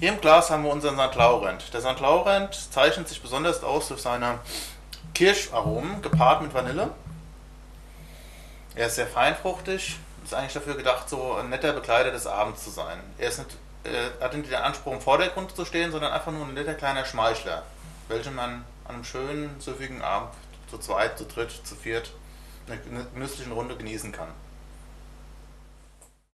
Hier im Glas haben wir unseren St. Laurent. Der St. Laurent zeichnet sich besonders aus durch seine Kirscharomen, gepaart mit Vanille. Er ist sehr feinfruchtig, ist eigentlich dafür gedacht, so ein netter Begleiter des Abends zu sein. Er ist nicht, äh, hat nicht den Anspruch, im Vordergrund zu stehen, sondern einfach nur ein netter kleiner Schmeichler, welchen man an einem schönen, süffigen Abend zu zweit, zu dritt, zu viert, in einer genüsslichen Runde genießen kann.